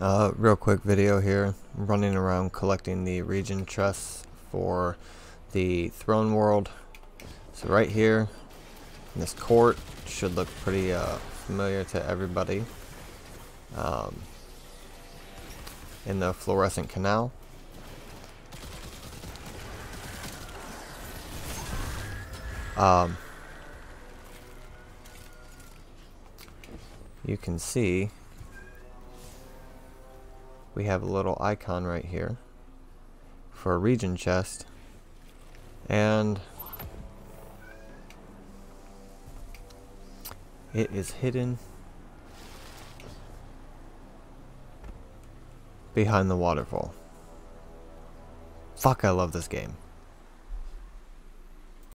Uh, real quick video here, running around collecting the region chests for the throne world. So right here, this court should look pretty uh, familiar to everybody. Um, in the fluorescent canal. Um, you can see we have a little icon right here for a region chest and it is hidden behind the waterfall. Fuck, I love this game.